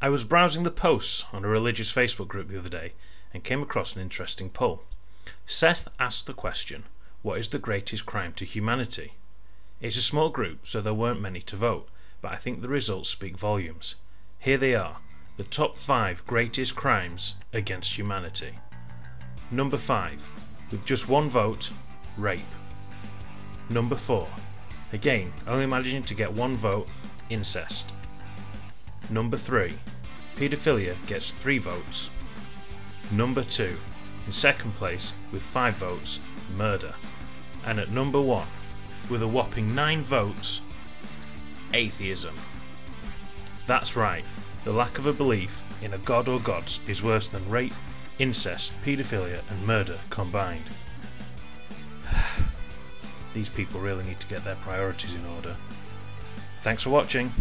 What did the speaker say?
I was browsing the posts on a religious Facebook group the other day and came across an interesting poll. Seth asked the question What is the greatest crime to humanity? It's a small group, so there weren't many to vote, but I think the results speak volumes. Here they are the top 5 greatest crimes against humanity. Number 5, with just one vote, rape. Number 4, again, only managing to get one vote, incest. Number 3, paedophilia gets 3 votes. Number 2, in second place with 5 votes, murder. And at number 1, with a whopping 9 votes, atheism. That's right, the lack of a belief in a god or gods is worse than rape, incest, paedophilia, and murder combined. These people really need to get their priorities in order. Thanks for watching.